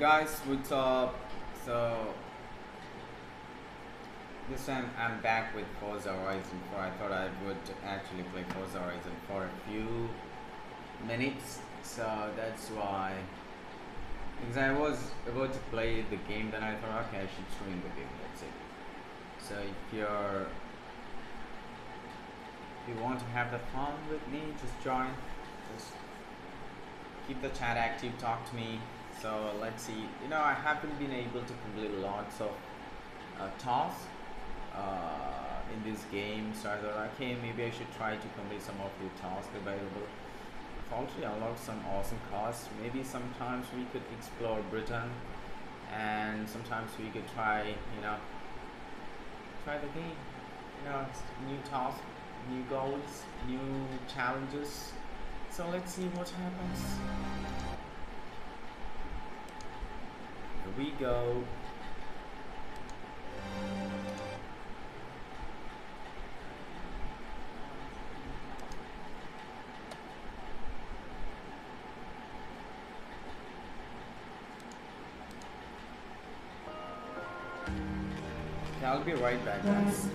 guys, what's up? So this time I'm back with Forza Horizon 4. I thought I would actually play Forza Horizon for a few minutes, so that's why. Because I was about to play the game, then I thought, okay, I should stream the game. That's it. So if you're if you want to have the fun with me, just join. Just keep the chat active. Talk to me so let's see you know I haven't been able to complete lots of uh, tasks uh, in this game so I thought okay maybe I should try to complete some of the tasks available. Already unlocked some awesome cars maybe sometimes we could explore Britain and sometimes we could try you know try the game. You know new tasks new goals new challenges. So let's see what happens Here we go. I'll be right back, guys.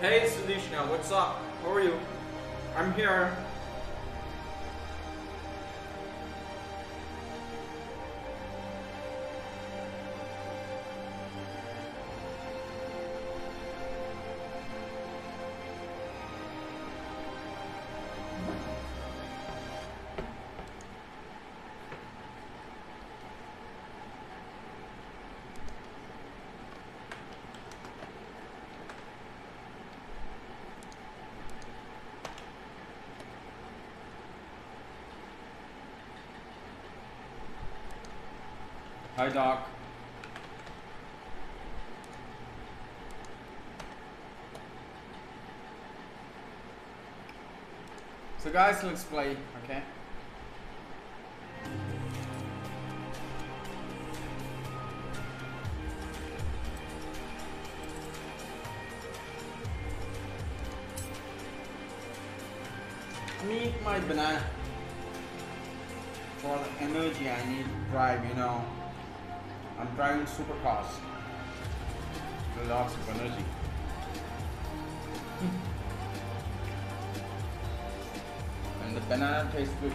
Hey Sudishna, what's up? How are you? I'm here. So guys, let's play, okay? Banana tastes good.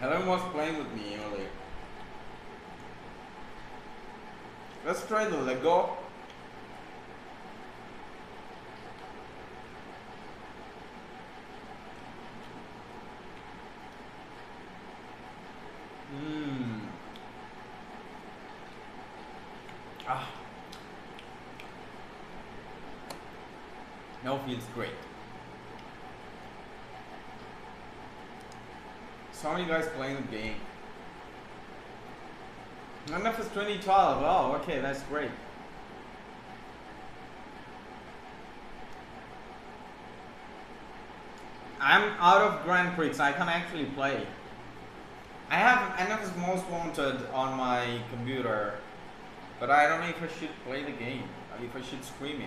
Helen was playing with me earlier. Let's try the Lego. Mmm. Ah. Now feels great. So NFS 2012. Oh, okay, that's great. I'm out of Grand Prix. so I can actually play. I have NFS Most Wanted on my computer, but I don't know if I should play the game, if I should stream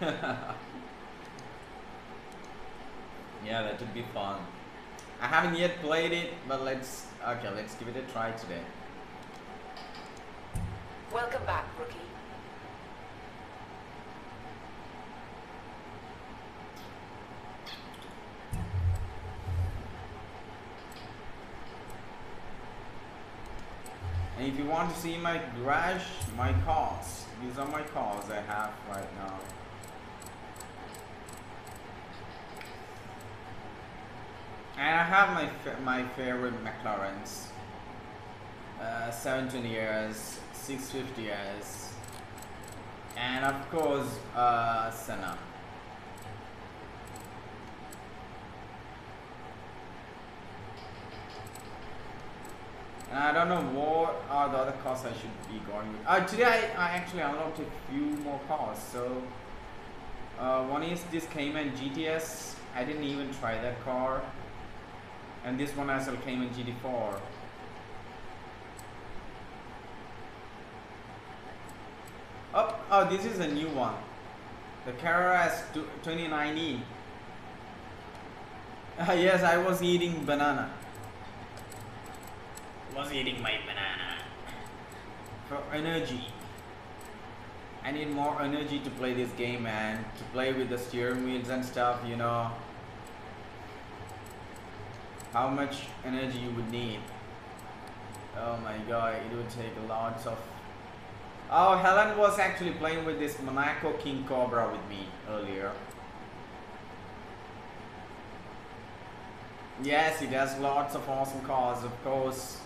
it. Yeah, that would be fun. I haven't yet played it, but let's okay, let's give it a try today. Welcome back, rookie. And if you want to see my garage, my cars, these are my cars I have right now. And I have my my favorite McLarens. Uh, 720 years, 650 years, and of course uh, Senna. And I don't know what are the other cars I should be going with. Uh, today I, I actually unlocked a few more cars. So uh, one is this Cayman GTS. I didn't even try that car and this one as well Cayman GT4 oh, oh this is a new one. The Carrera S 2090 uh, yes I was eating banana. Was eating my banana. For energy. I need more energy to play this game and to play with the steering wheels and stuff you know how much energy you would need. Oh my god, it would take lots of... Oh, Helen was actually playing with this Monaco King Cobra with me earlier. Yes, it has lots of awesome cars, of course.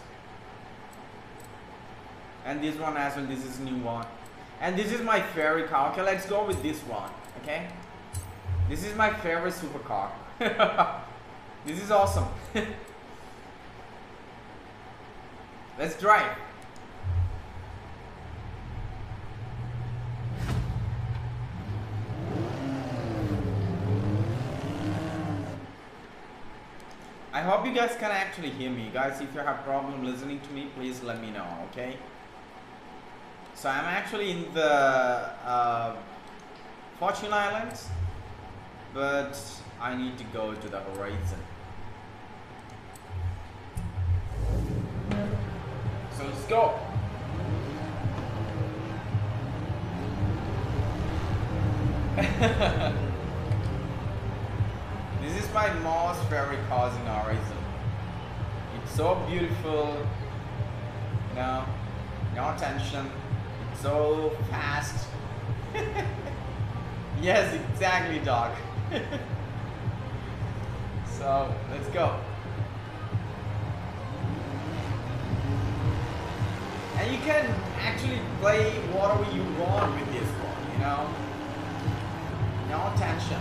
And this one as well, this is new one. And this is my favorite car. Okay, let's go with this one, okay? This is my favorite supercar. This is awesome. Let's drive. I hope you guys can actually hear me. Guys, if you have problem listening to me, please let me know, okay? So I'm actually in the uh, Fortune Islands, but I need to go to the horizon. So this is my most favorite cars in Horizon. It's so beautiful, you know, no tension, it's so fast. yes, exactly, dog. So let's go. And you can actually play whatever you want with this one, you know? No tension.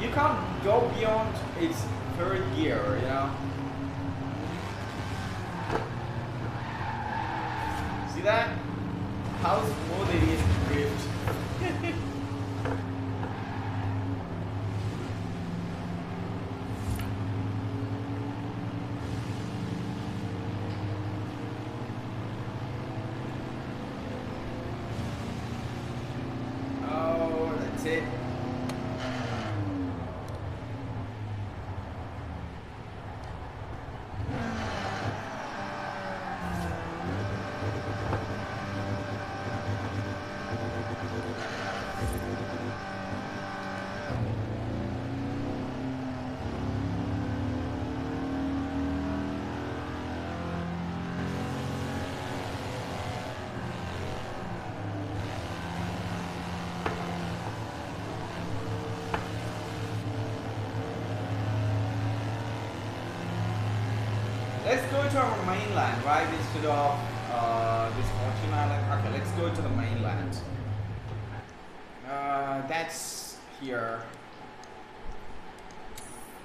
You can't go beyond its third gear, you know? See that? How smooth it is to drift. oh, that's it. Let's go to our mainland, right? Instead of uh, this Fortune Island. Okay, let's go to the mainland. Uh, that's here.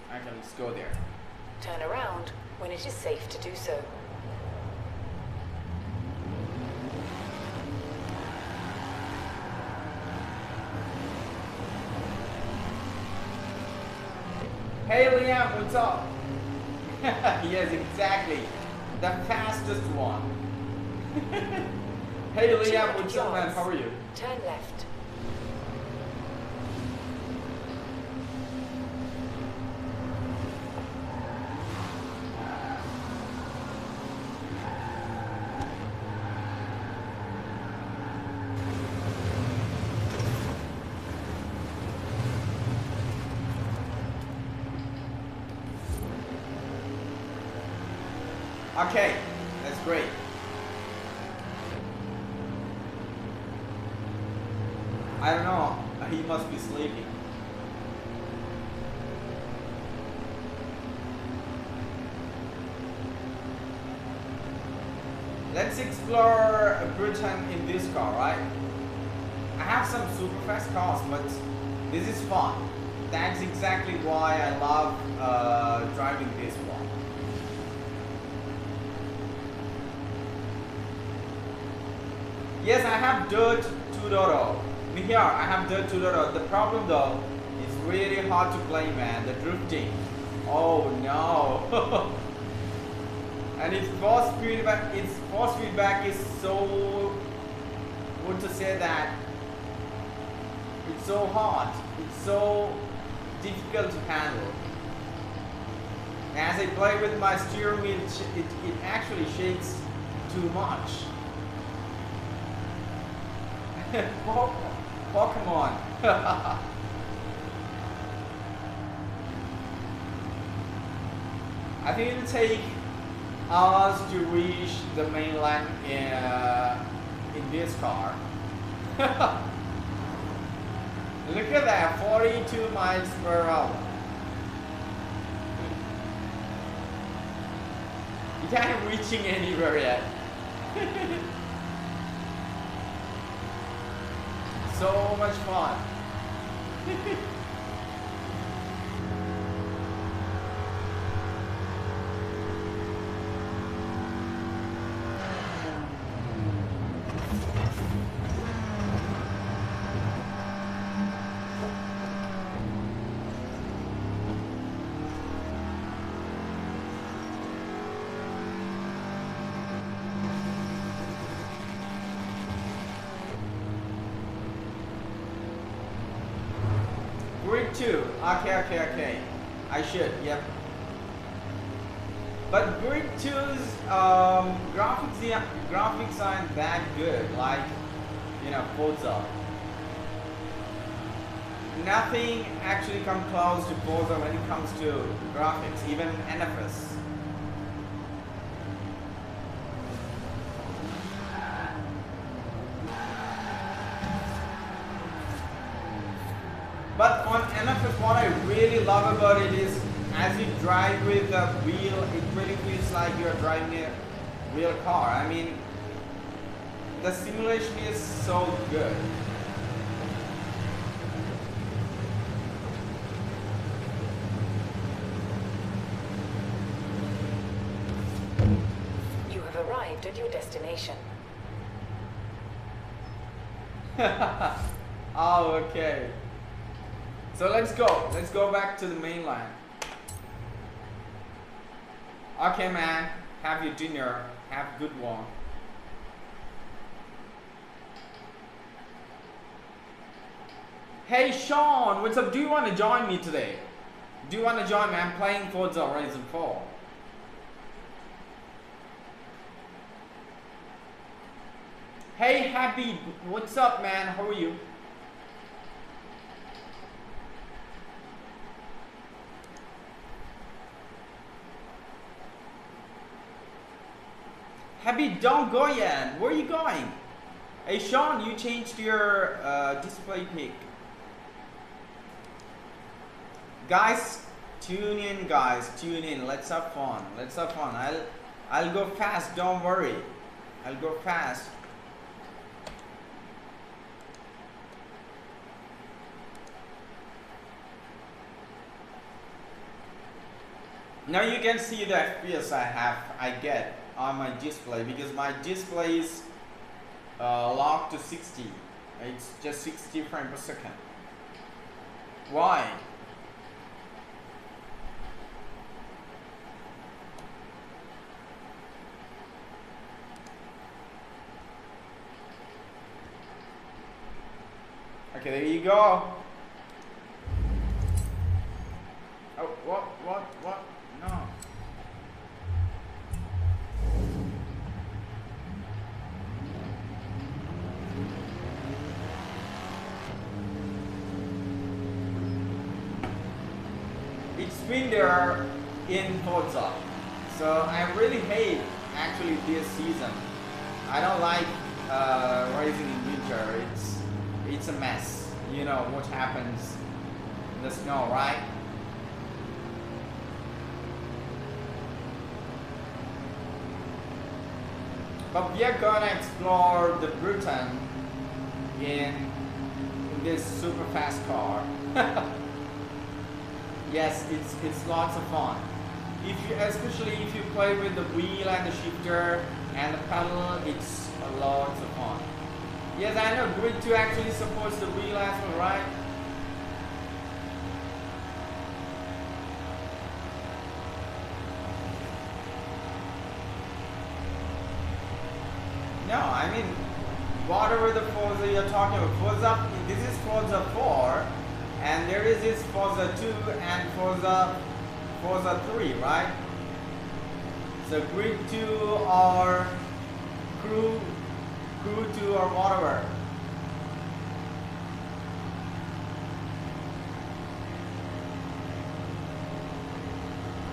Okay, let's go there. Turn around when it is safe to do so. Hey Liam, what's up? yes, exactly. The fastest one. hey Liam, what's up, man? How are you? Turn left. Okay, that's great. I don't know. He must be sleeping. Let's explore Britain in this car, right? I have some super fast cars, but this is fun. That's exactly why I love uh, driving this one. Yes, I have Dirt 2.0. Here, I have Dirt 2.0. The problem though, it's really hard to play, man. The drifting. Oh no. and its force feedback, its force feedback is so. What to say that? It's so hard. It's so difficult to handle. As I play with my steering wheel, it, it, it actually shakes too much. Oh. Po- Pokemon. I think it'll take us to reach the mainland in, uh, in this car. Look at that, 42 miles per hour. It ain't reaching anywhere yet. so much fun. Grid 2. Okay, okay, okay. I should, yep. But Grid 2's um, graphics, yeah, graphics aren't that good, like, you know, Forza. Nothing actually comes close to Forza when it comes to graphics, even. NFS, what I really love about it is as you drive with the wheel, it really feels like you're driving a real car. I mean, the simulation is so good. You have arrived at your destination. oh, okay. So let's go. Let's go back to the mainland. Okay, man. Have your dinner. Have a good one. Hey, Sean. What's up? Do you want to join me today? Do you want to join me? I'm playing Forza Horizon 4. Hey, Happy. What's up, man? How are you? Happy, don't go yet. Where are you going? Hey, Sean, you changed your uh, display pic. Guys, tune in, guys. Tune in. Let's have fun. Let's have fun. I'll, I'll go fast. Don't worry. I'll go fast. Now you can see the FPS I have, I get on my display because my display is uh, locked to 60. It's just 60 frames per second. Why? Okay, there you go. Oh, what, what, what? No. There in Forza. So I really hate actually this season. I don't like uh, racing in winter. It's it's a mess. You know what happens in the snow, right? But we are gonna explore the Britain in, in this super fast car. yes, it's it's lots of fun. If you, especially if you play with the wheel and the shifter and the pedal, it's a lot of fun. Yes, I know Grid 2 actually supports the wheel as well, right? No, I mean, whatever the Forza you're talking about, Forza, this is Forza 4, and there is this Forza 2 and Forza, Forza 3, right? So Grid 2 or Crew, Crew 2 or whatever.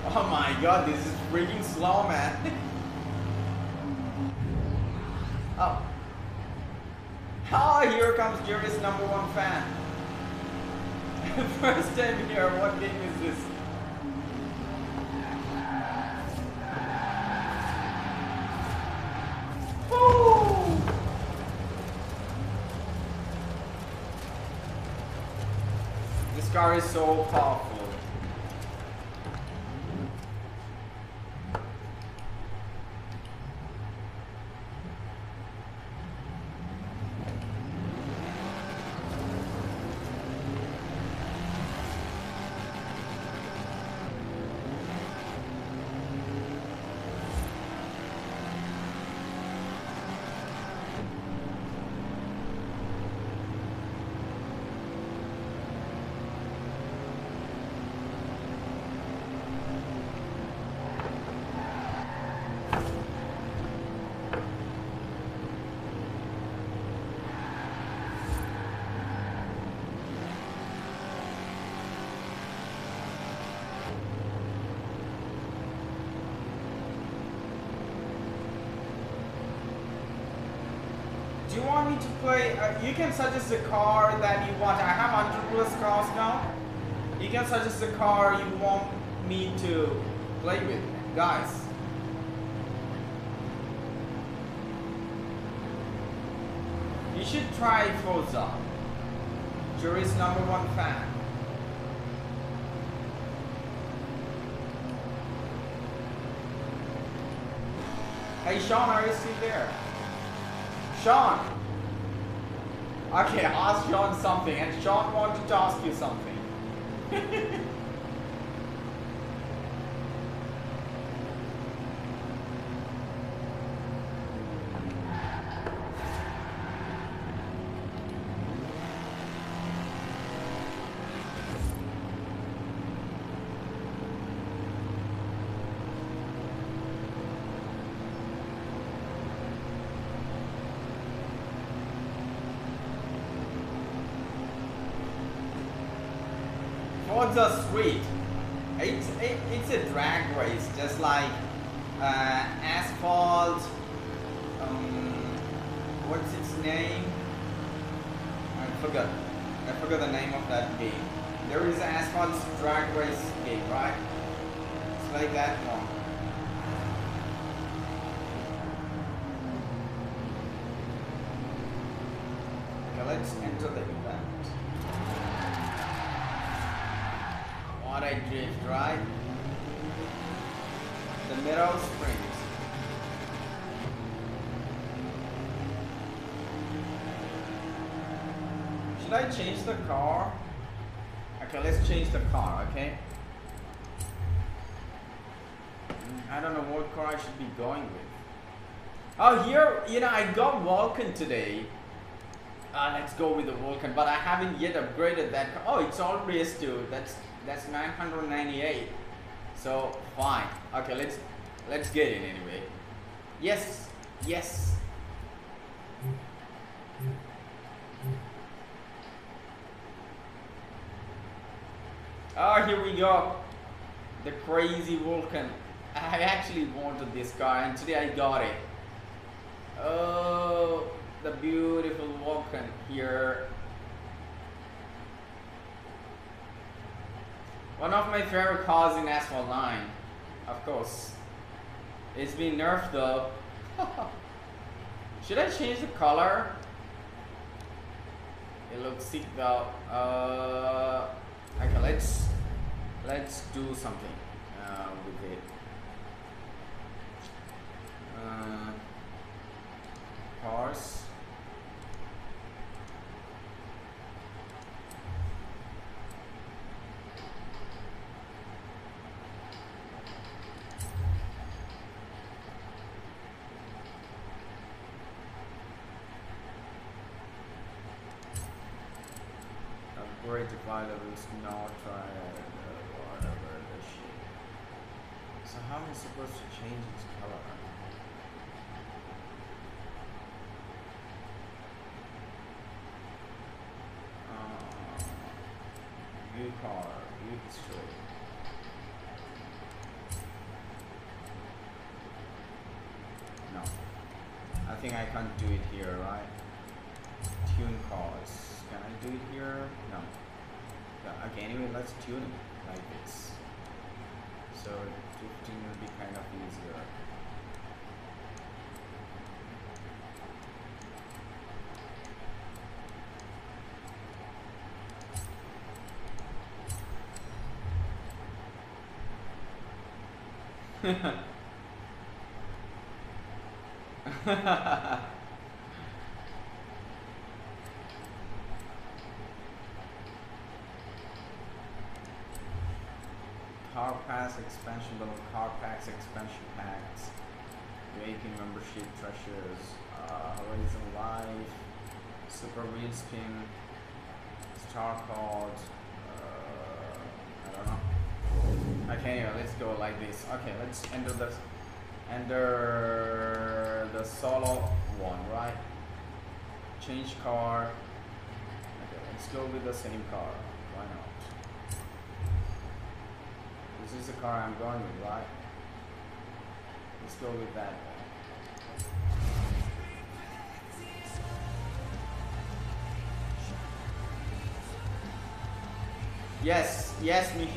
Oh my god, this is freaking slow, man. oh. Oh, here comes Jerry's number one fan. First time here, what game is this? This car is so powerful. Do you want me to play? Uh, you can suggest a car that you want. I have 100 plus cars now. You can suggest a car you want me to play with, guys. You should try Forza. Jury's number one fan. Hey Sean, are you still there? Sean! Okay, ask John something, and John wanted to ask you something. Forza Street. It's it, it's a drag race, just like uh, asphalt. Um, what's its name? I forgot. I forgot the name of that game. There is asphalt drag race game, right? It's like that one. Okay, let's enter the event. What I drift, right? The Meadow Springs. Should I change the car? Okay, let's change the car, okay? Mm, I don't know what car I should be going with. Oh, here, you know, I got Vulcan today. Uh, let's go with the Vulcan, but I haven't yet upgraded that car. Oh, it's all race too. That's that's 998. So fine. Okay, let's let's get it anyway. Yes, yes. Oh, here we go. The crazy Vulcan. I actually wanted this car and today I got it. Oh, the beautiful Vulcan here. One of my favorite cars in Asphalt 9, of course. It's been nerfed though. Should I change the color? It looks sick though. Uh, okay, let's let's do something uh, with it. Uh, cars. Upgrade to file levels, now try uh, whatever the shit. So how am I supposed to change its color? Uh, view car, view history. No. I can't do it here, right? Tune cars. Can I do it here? No. Yeah, okay, anyway, let's tune it like this. So drifting will be kind of easier. car pass expansion level car packs expansion packs. Making membership treasures uh, horizon life super wheel spin star card uh, i don't know. Okay let's go like this. Okay let's enter this enter the solo one right? Change car. Okay let's go with the same car. Why not? This is the car I'm going with, right? Let's go with that. Yes, yes, me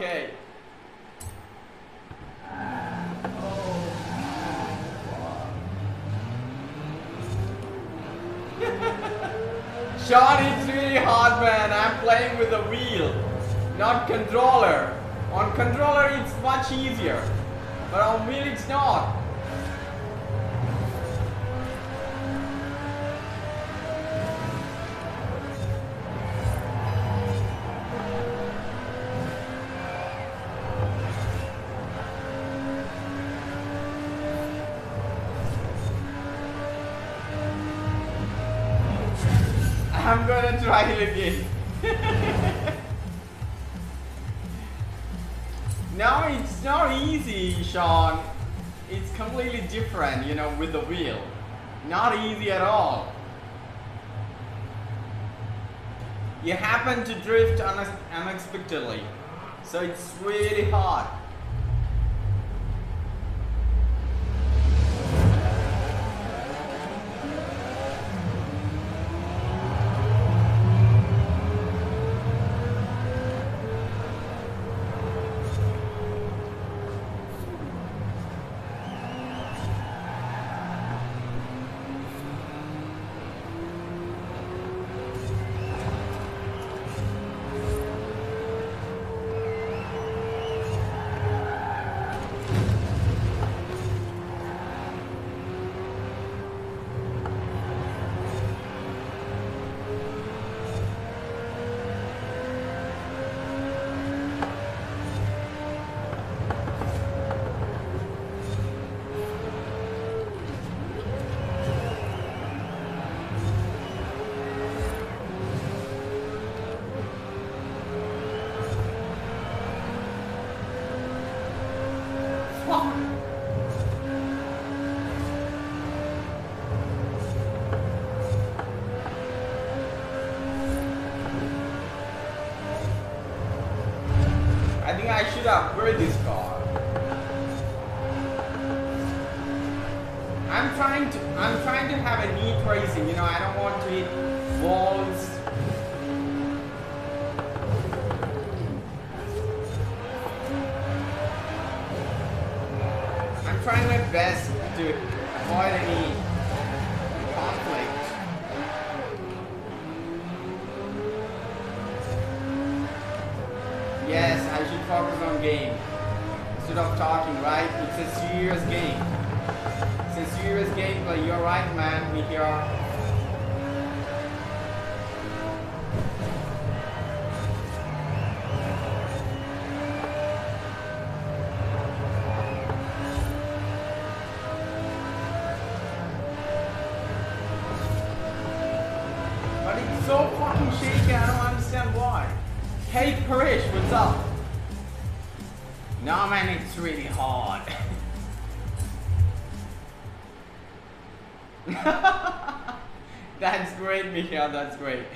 okay. That's great.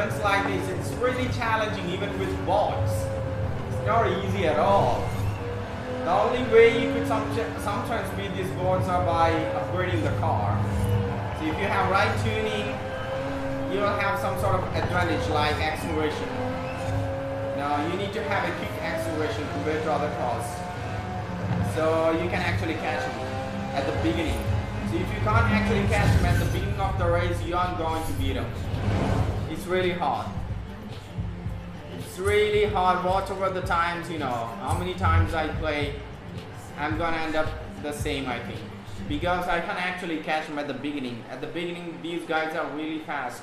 Events like this, it's really challenging even with bots. It's not easy at all. The only way you could some, sometimes beat these boards are by upgrading the car. So if you have right tuning, you will have some sort of advantage like acceleration. Now you need to have a quick acceleration compared to other cars. So you can actually catch them at the beginning. So if you can't actually catch them at the beginning of the race, you aren't going to beat them. It's really hard. It's really hard. Whatever the times, you know, how many times I play, I'm gonna end up the same, I think. Because I can actually catch them at the beginning. At the beginning, these guys are really fast.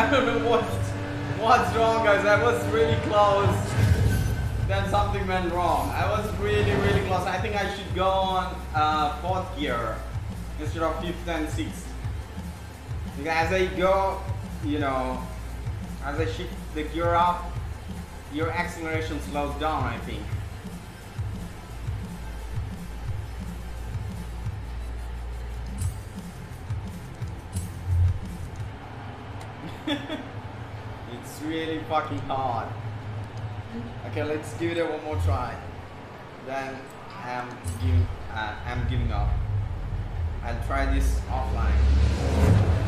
I don't know what's what's wrong guys. I was really close. Then something went wrong. I was really really close. I think I should go on uh, fourth gear instead of fifth and sixth. As I go, you know, as I shift the gear up, your acceleration slows down. I think. Really fucking hard. Okay, let's give it one more try. Then I'm giving, uh, I'm giving up. I'll try this offline.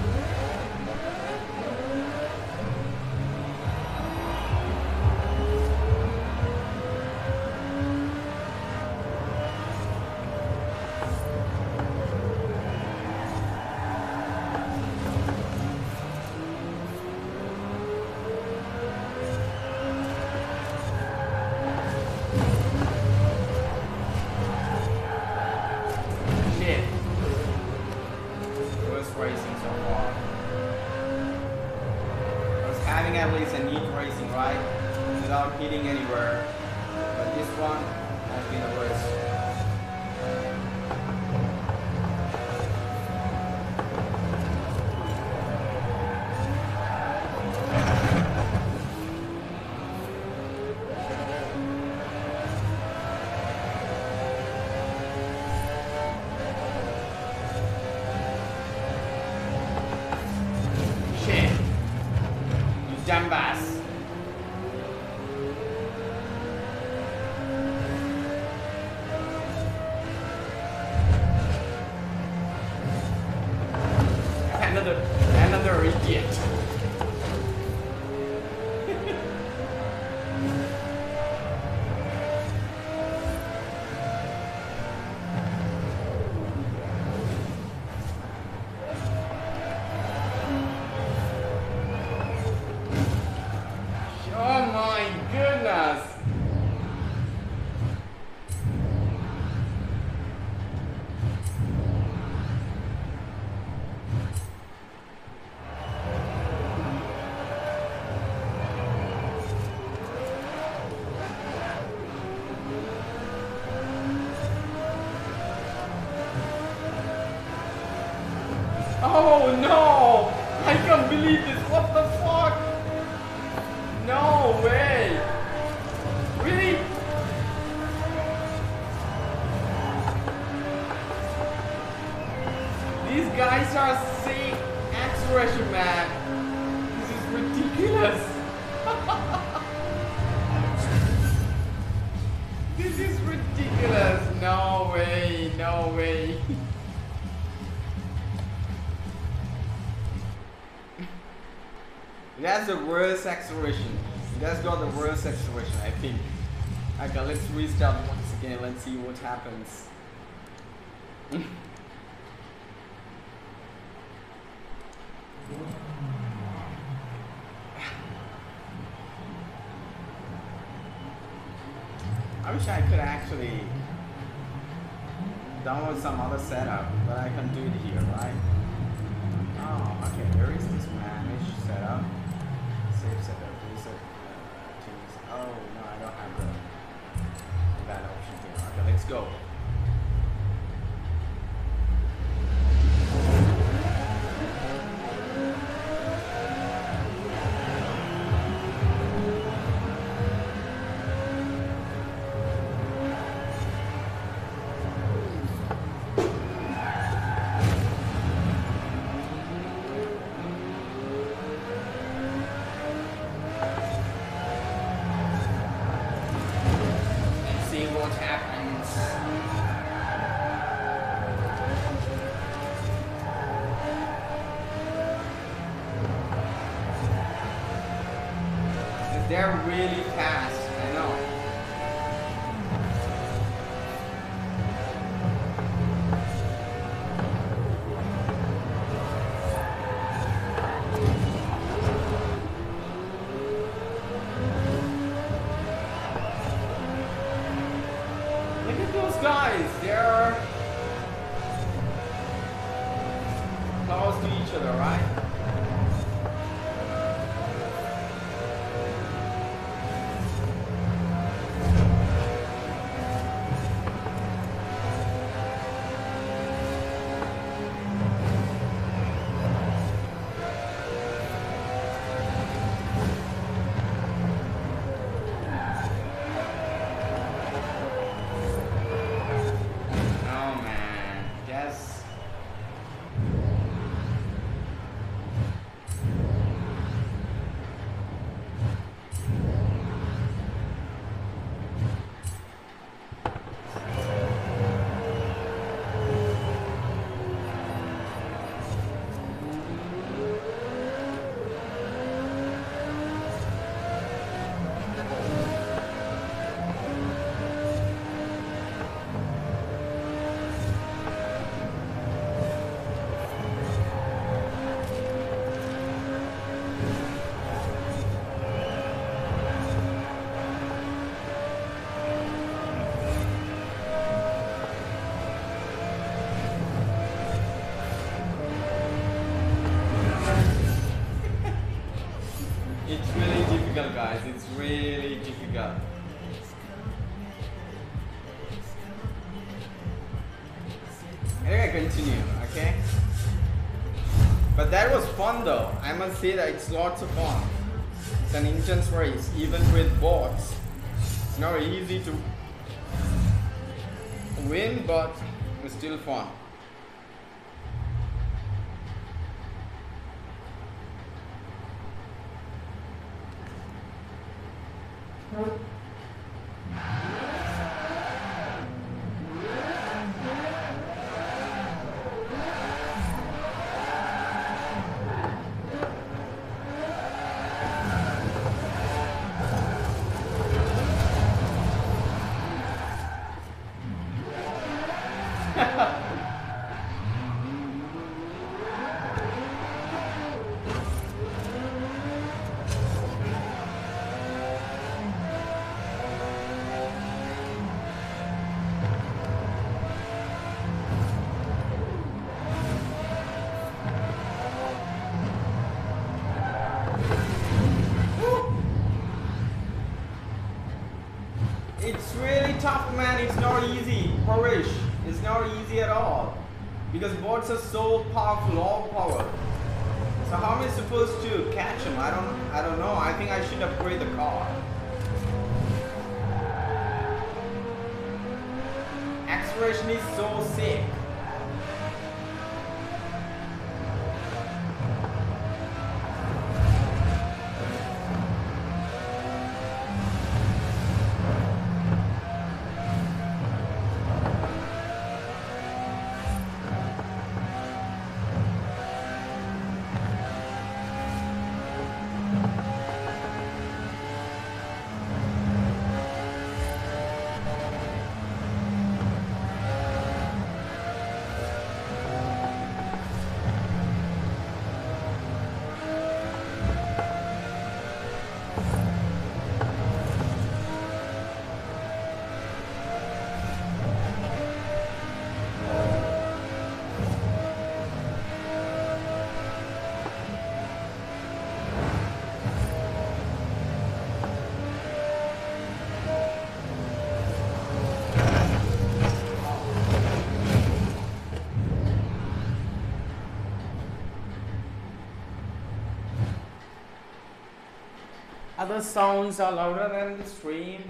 I wish I could actually download some other setup, but I can't do it here, right? Oh, okay. Where is this manage setup? Save setup, reset teams. Oh no, I don't have the that option here. Okay, let's go. Say that it's lots of fun. It's an intense race, even with bots. It's not easy to win, but it's still fun. words are so powerful. other sounds are louder than the stream.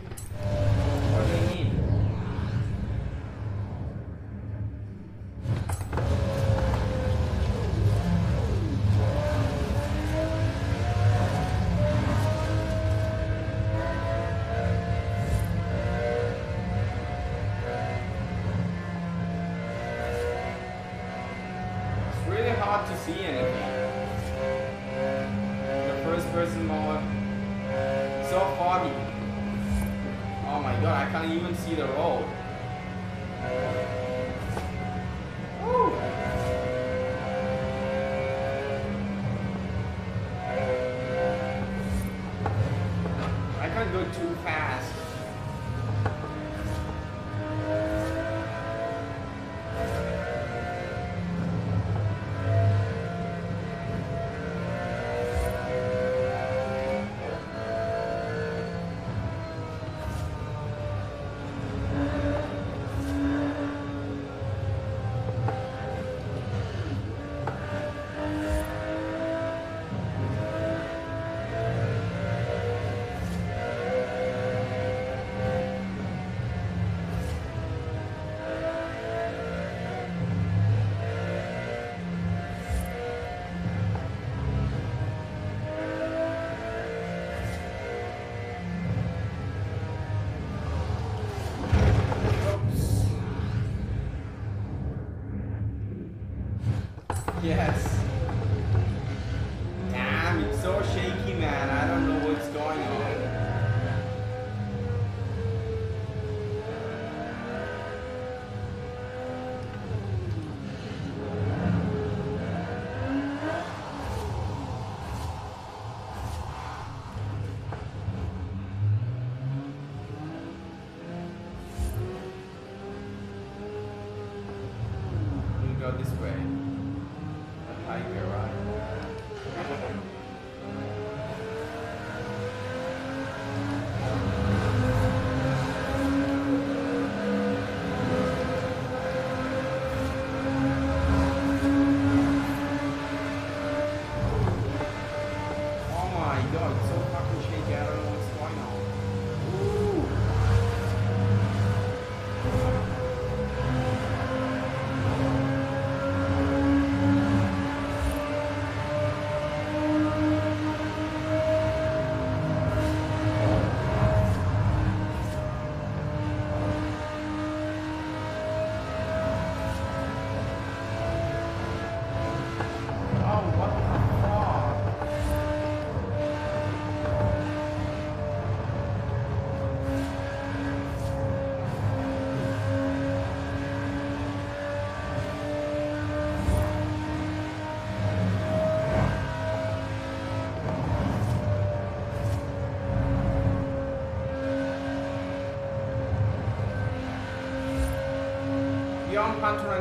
Yes.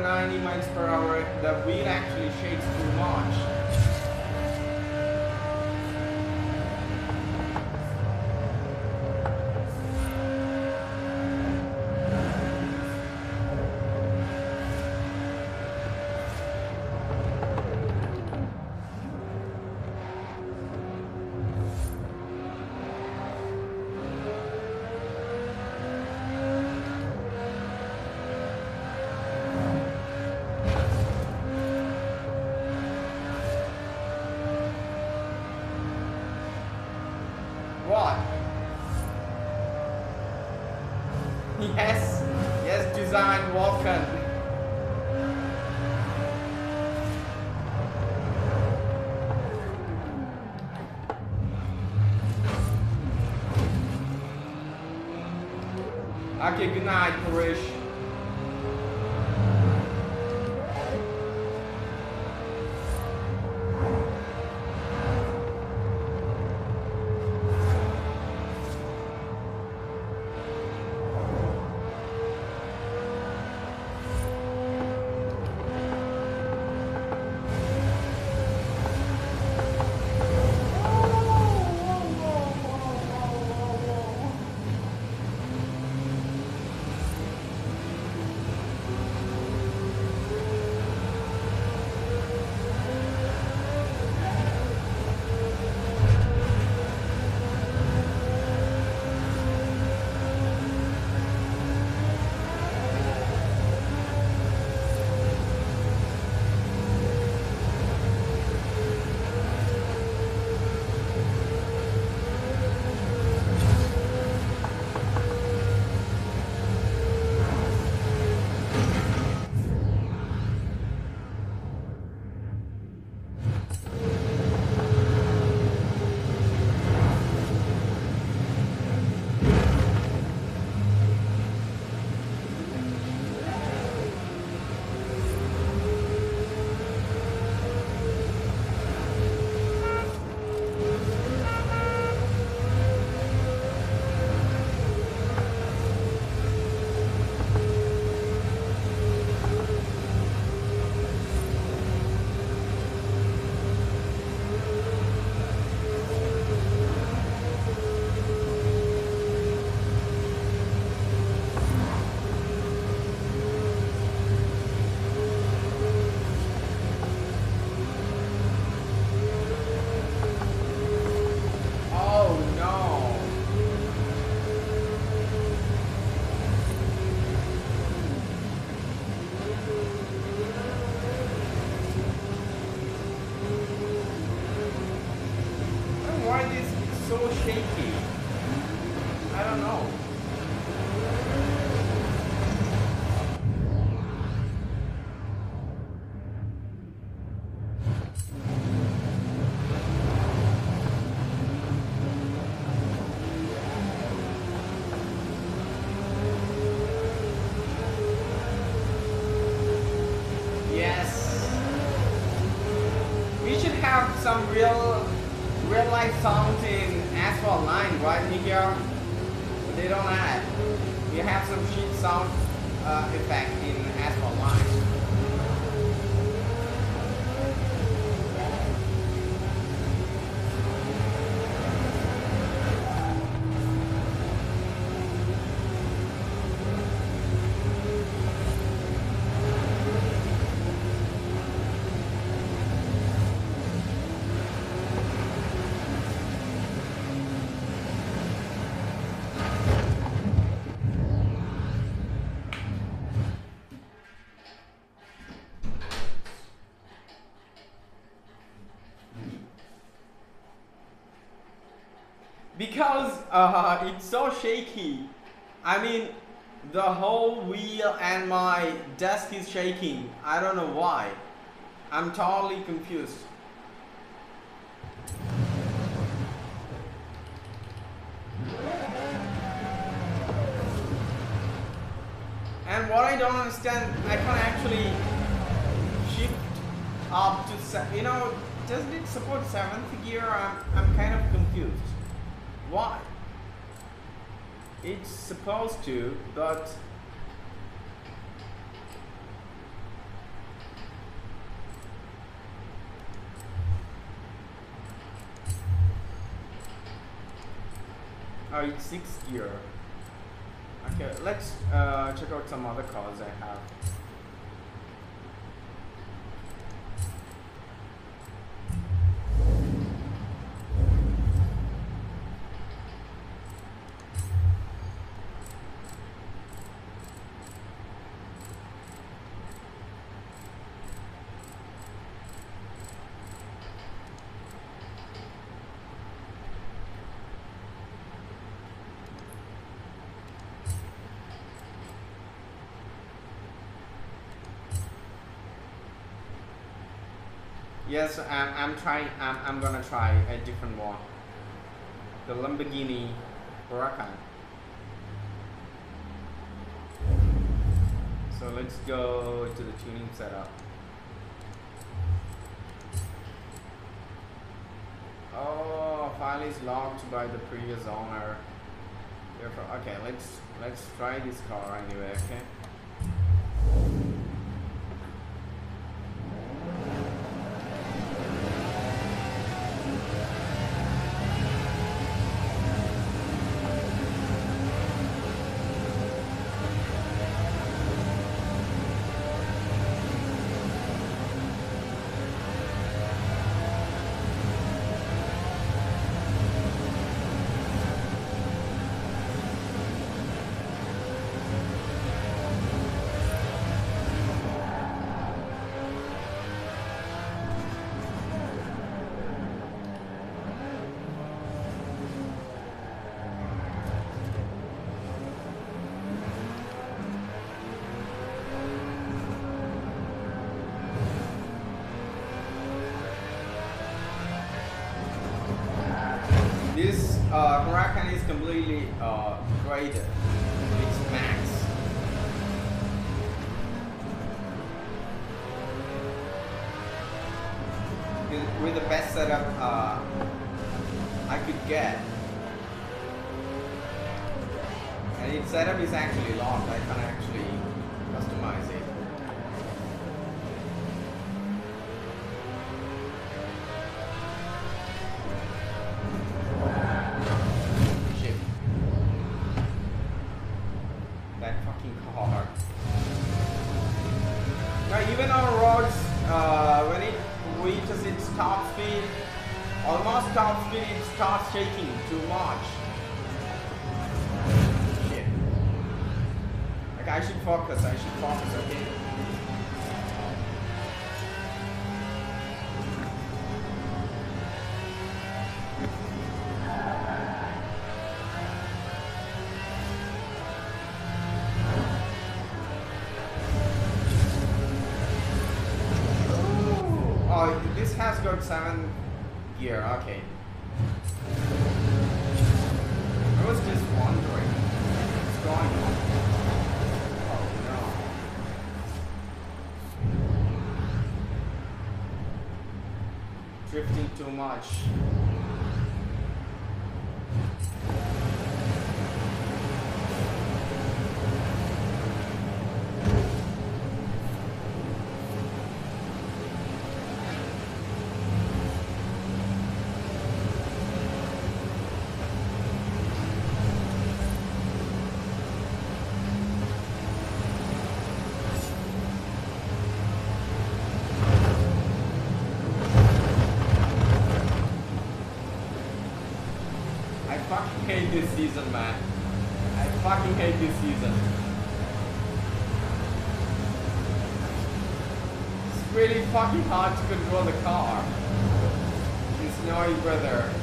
190 miles per hour, the wheel actually Because uh, it's so shaky. I mean, the whole wheel and my desk is shaking. I don't know why. I'm totally confused. And what I don't understand, I can't actually shift up to, you know, does it support seventh gear? I'm, I'm kind equals to but oh it's six gear. Okay let's uh, check out some other cars I have. Yes, I'm, I'm trying, I'm, I'm gonna try a different one. The Lamborghini Huracan. So let's go to the tuning setup. Oh, file is locked by the previous owner. Therefore, okay, let's let's try this car anyway. Okay. Uh, has seven gear. Okay. I was just wondering what's going on. Oh no. Drifting too much. I fucking this season, man. I fucking hate this season. It's really fucking hard to control the car. in snowy weather.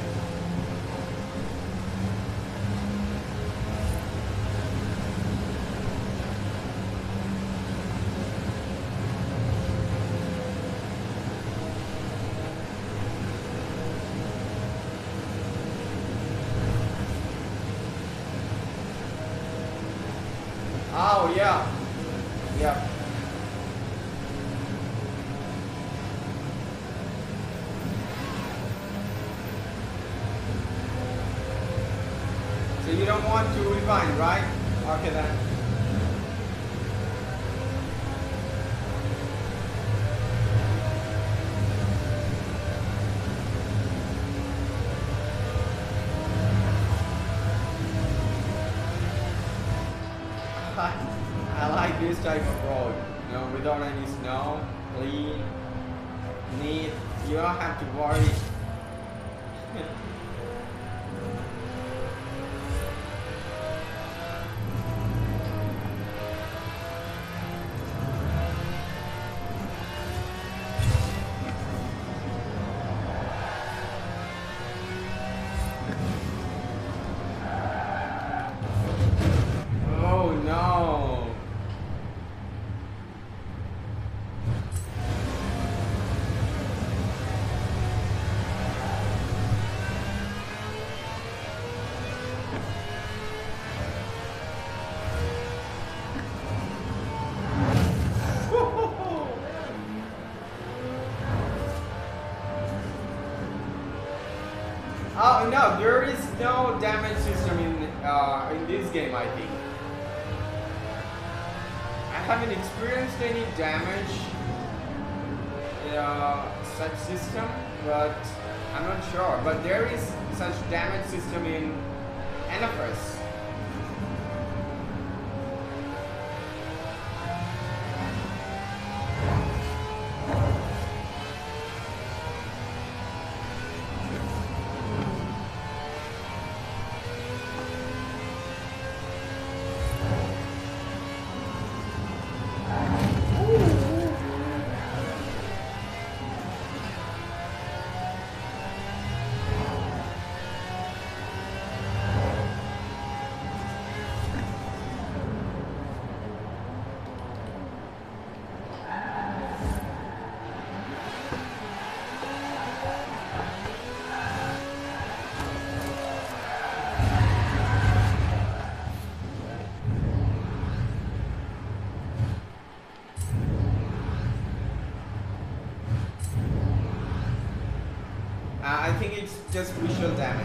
Damage just visual damage.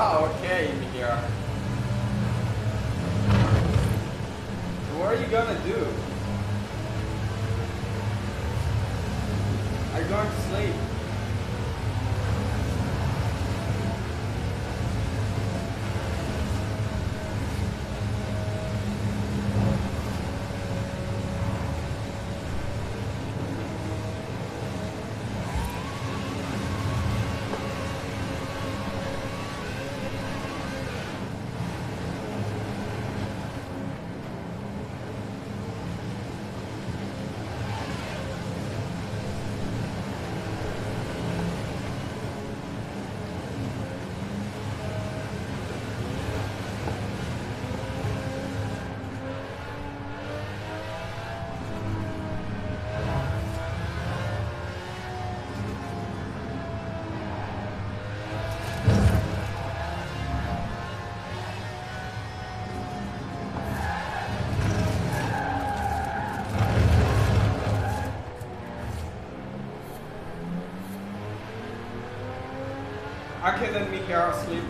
Oh, okay, here. What are you gonna do? Are you going to sleep? Here, sleep.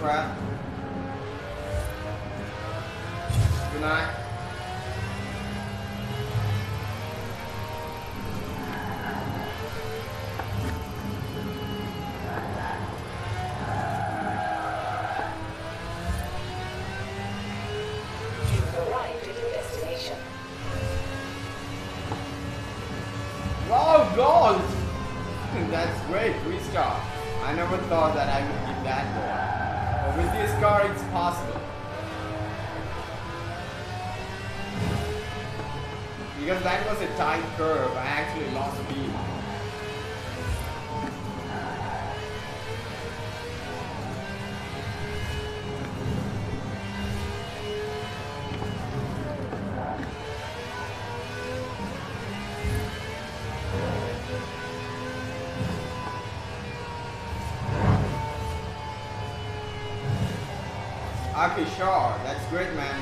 Okay, sure. That's great, man.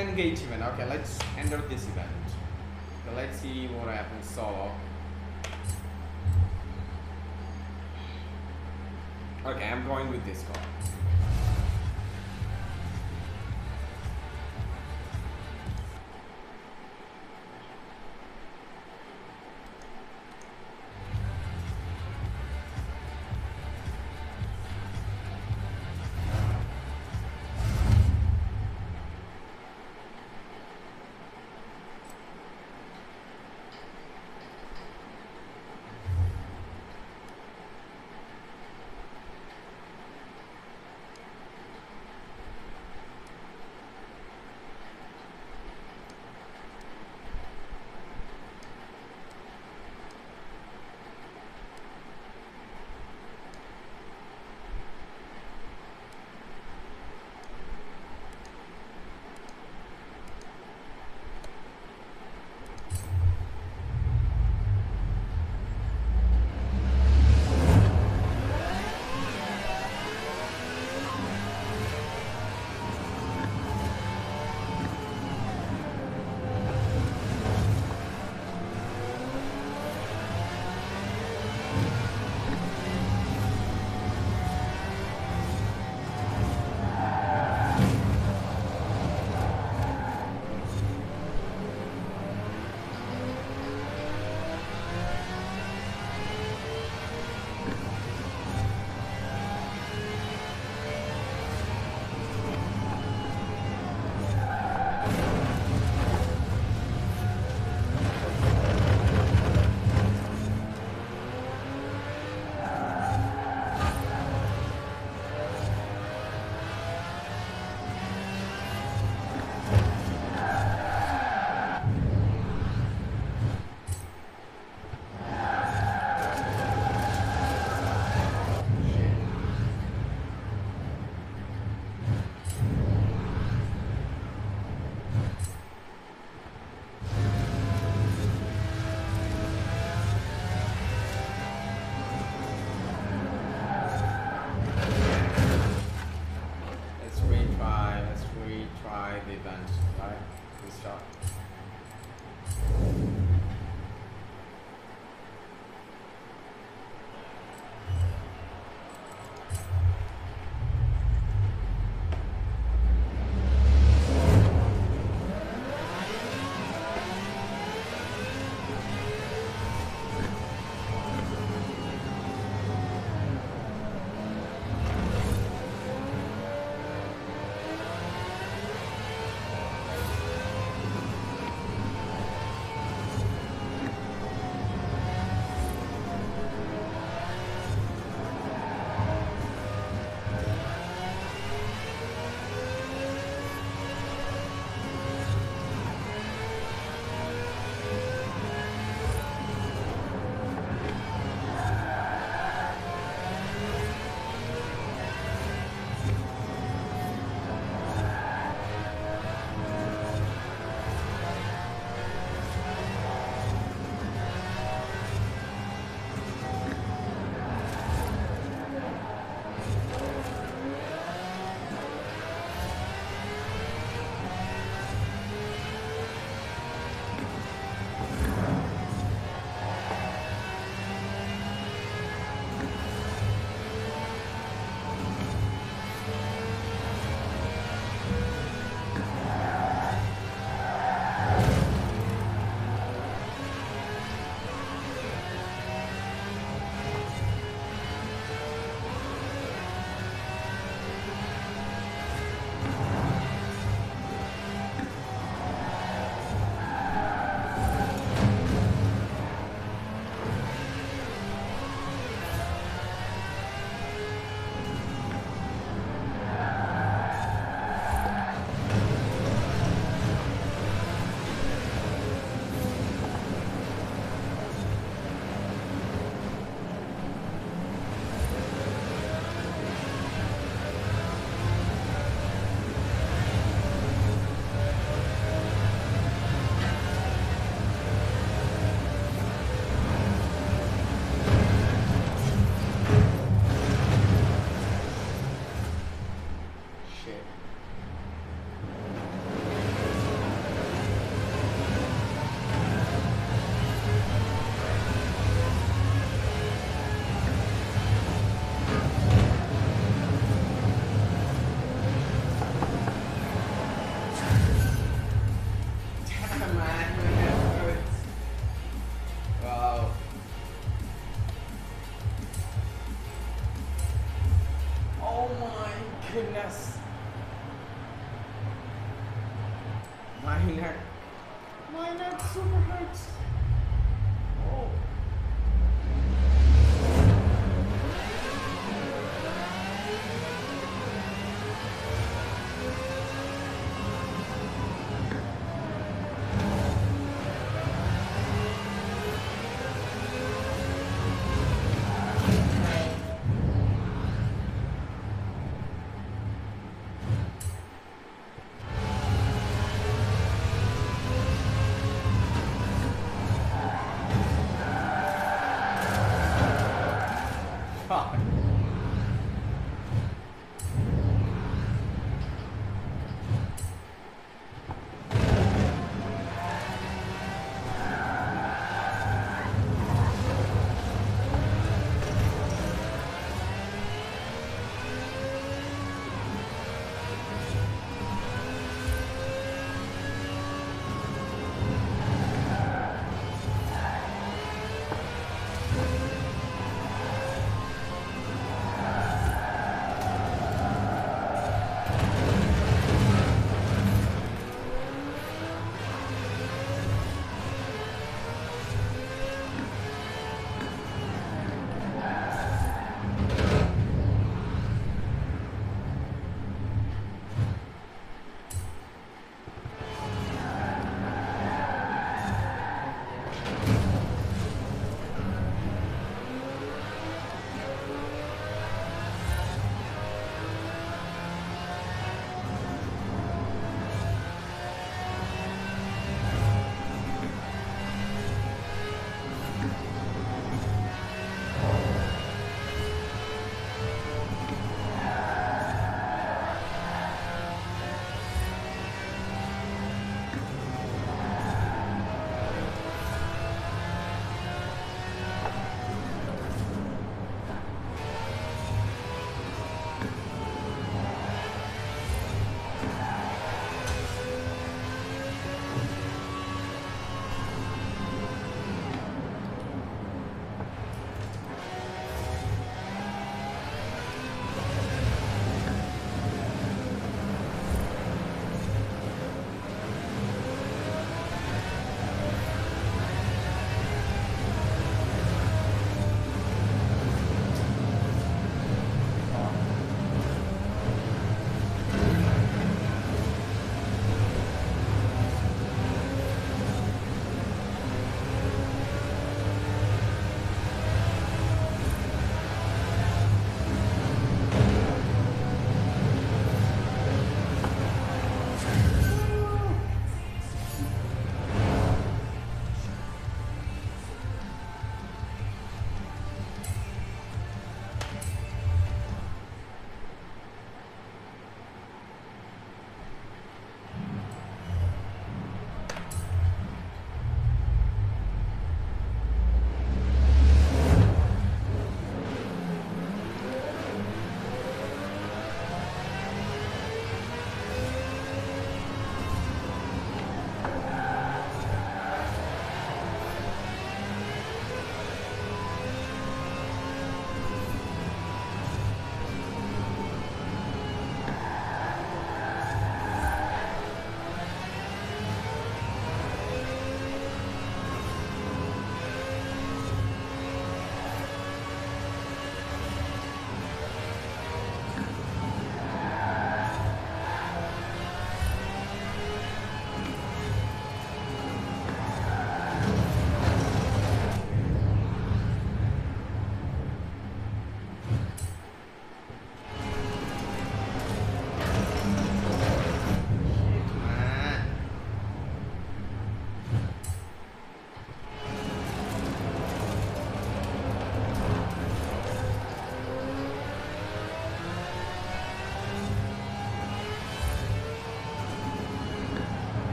Engagement. Okay, let's enter this event. Let's see what happens solo. Okay, I'm going with this car.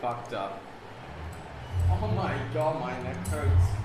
Fucked up. Oh my god, my neck hurts.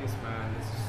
this man.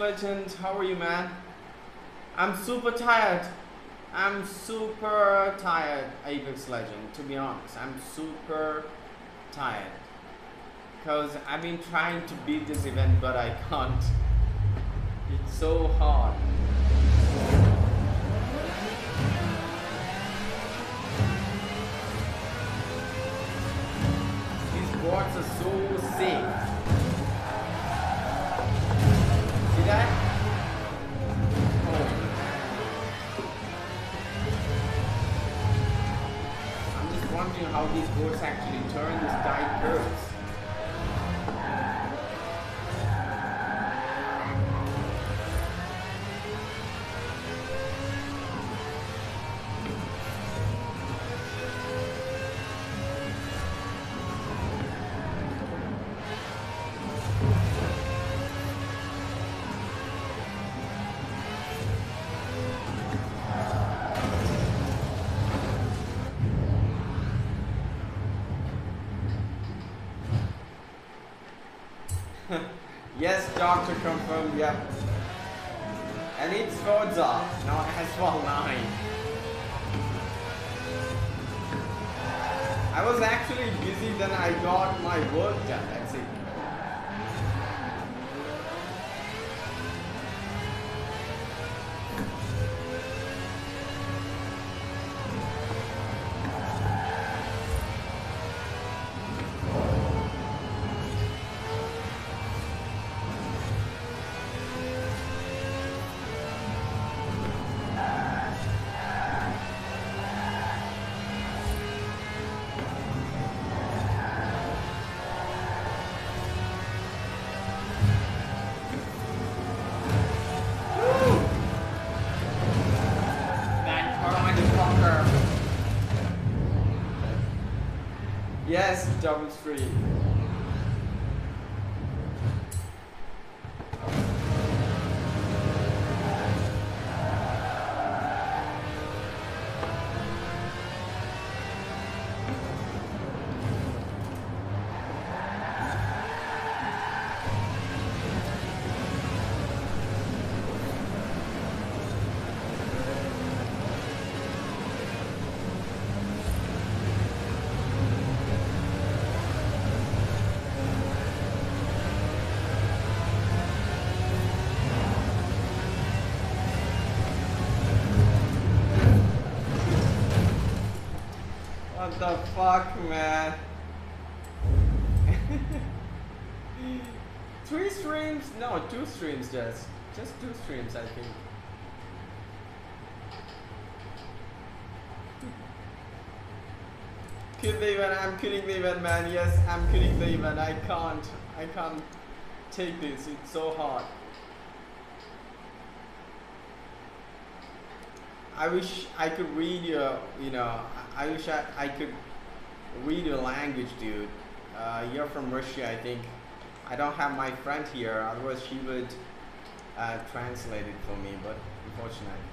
Legend, how are you, man? I'm super tired. I'm super tired, Apex Legend, to be honest. I'm super tired. Because I've been trying to beat this event, but I can't. It's so hard. These boards are so how these boards actually turn these tight curves. fuck, man. Three streams? No, two streams just. Just two streams, I think. Kill the event, I'm killing the event, man. Yes, I'm killing the event. I can't. I can't take this. It's so hard. I wish I could read your, you know, I wish I, I could read your language, dude. Uh, you're from Russia, I think. I don't have my friend here, otherwise she would uh, translate it for me, but unfortunately.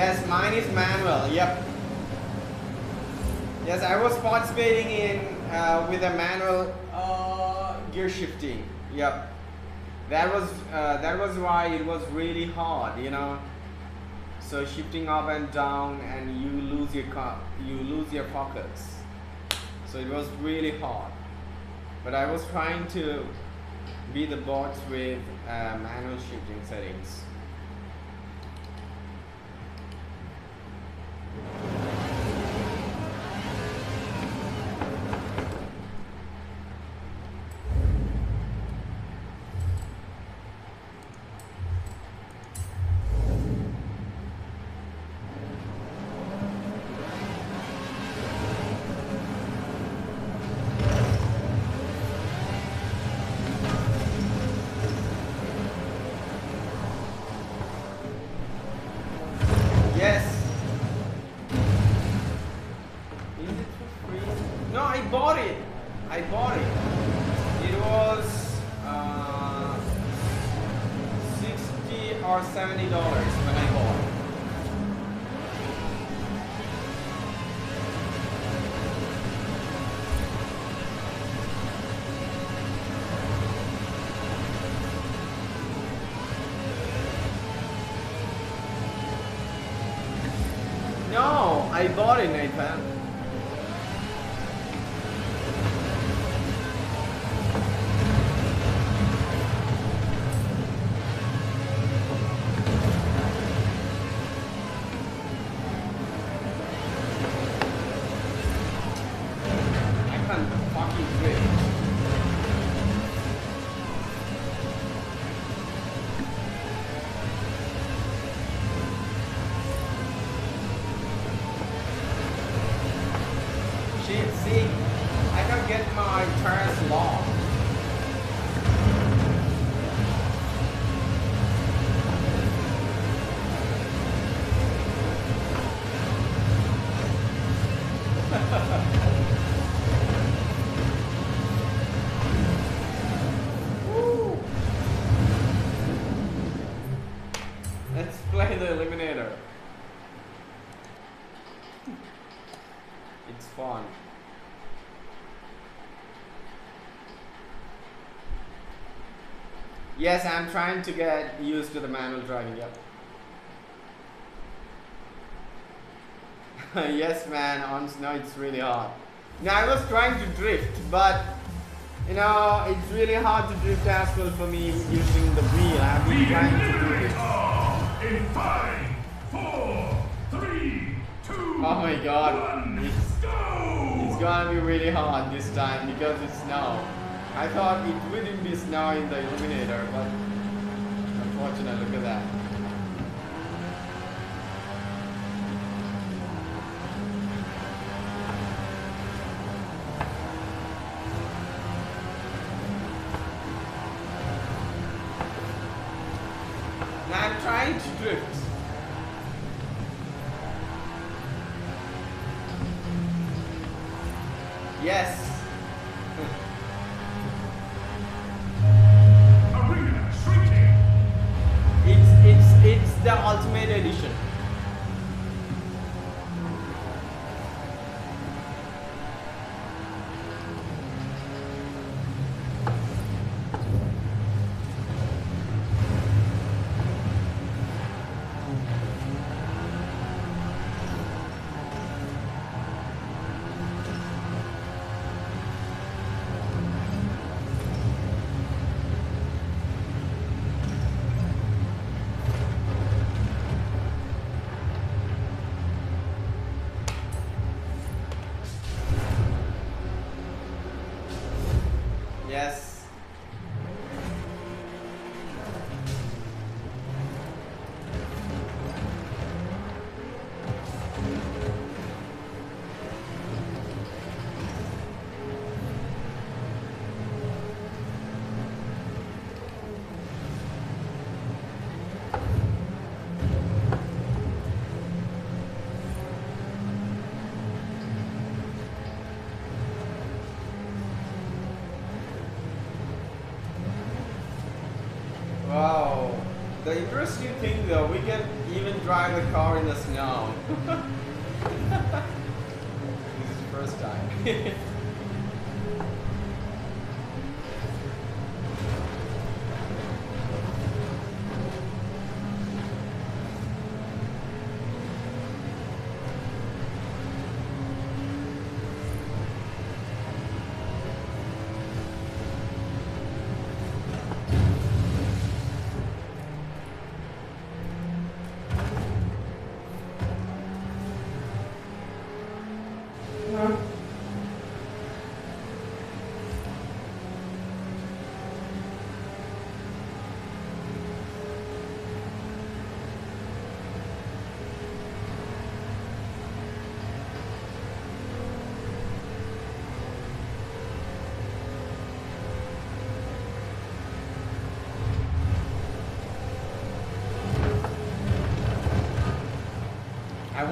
Yes, mine is manual. Yep. Yes, I was participating in uh, with a manual uh, gear shifting. Yep. That was uh, that was why it was really hard, you know. So shifting up and down, and you lose your you lose your focus. So it was really hard. But I was trying to be the bots with uh, manual shifting settings. I bought it, Nathan. Yes, I'm trying to get used to the manual driving. Yep. yes, man. On snow, it's really hard. Now I was trying to drift, but you know, it's really hard to drift as well for me using the wheel. I've been trying to do all in five, four, three, two, Oh my god. one, It's go! It's gonna be really hard this time because it's snow. I thought it wouldn't be snow in the Eliminator, but unfortunately, look at that. Interesting thing though, we can even drive the car in the snow. this is the first time.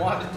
I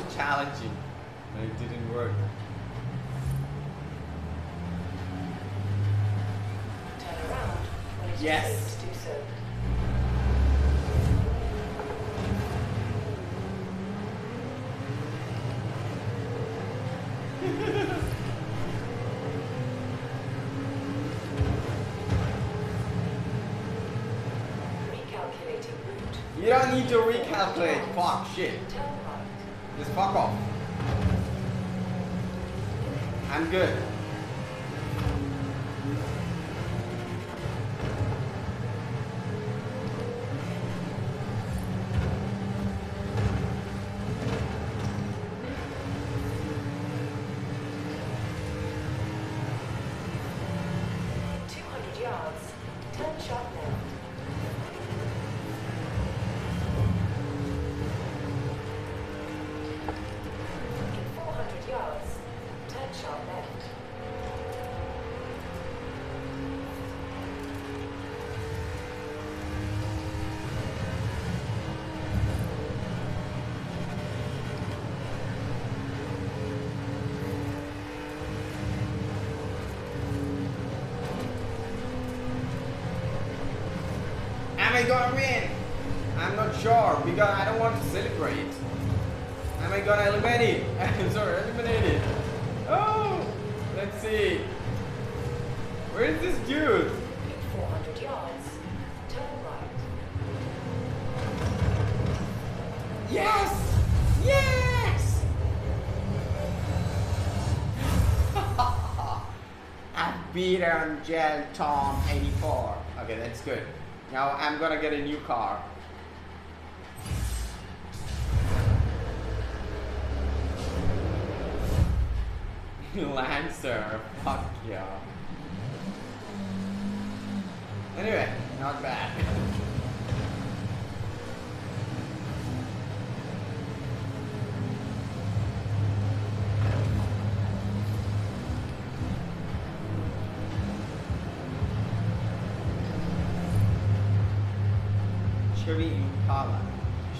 I gonna win? I'm not sure because I don't want to celebrate. Am I gonna eliminate it? I'm sorry, eliminate it. Oh, let's see. Where is this dude? 400 yards, turn right. Yes! Yes! I beat on Gel Tom 84. Okay, that's good. Now I'm gonna get a new car.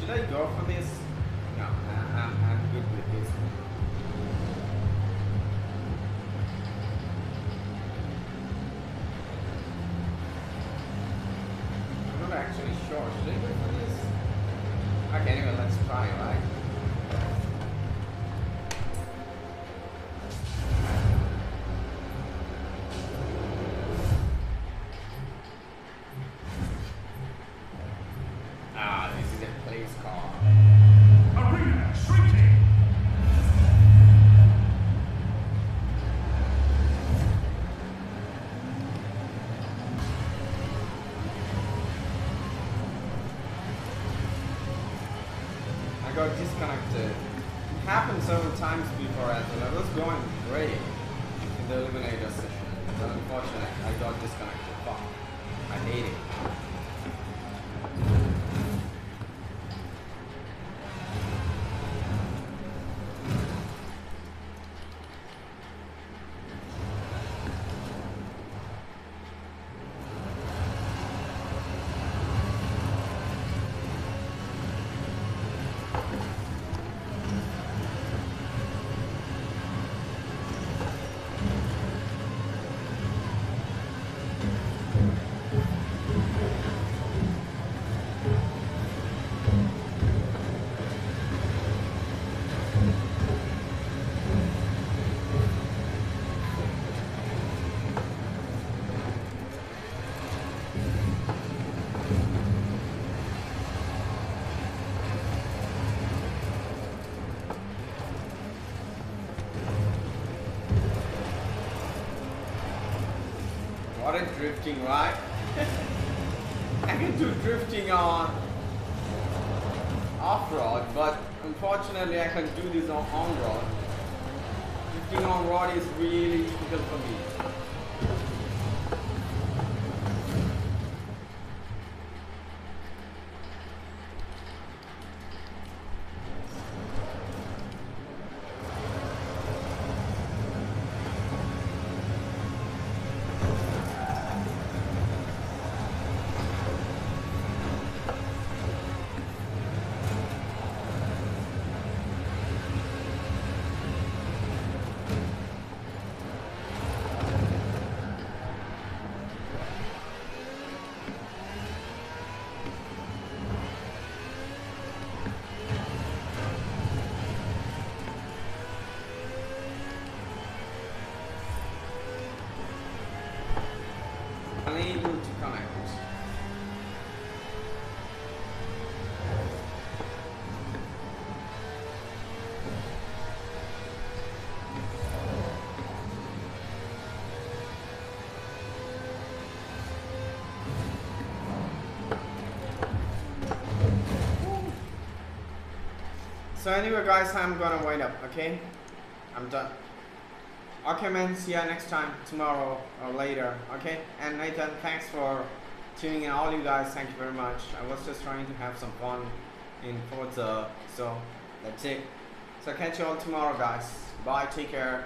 Should I go for this? No, I, I'm, I'm good with this. I'm not actually sure. Should I go for this? Okay, anyway, let's try, right? Drifting, right? I can do drifting on off-road, but unfortunately I can do this on on-road. Drifting on road is really So anyway guys, I'm gonna wind up, okay? I'm done. Okay, man. See ya next time, tomorrow or later. Okay. And Nathan, thanks for tuning in. All you guys, thank you very much. I was just trying to have some fun in Forza, so that's it. So catch you all tomorrow, guys. Bye. Take care.